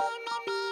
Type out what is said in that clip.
me, me, me.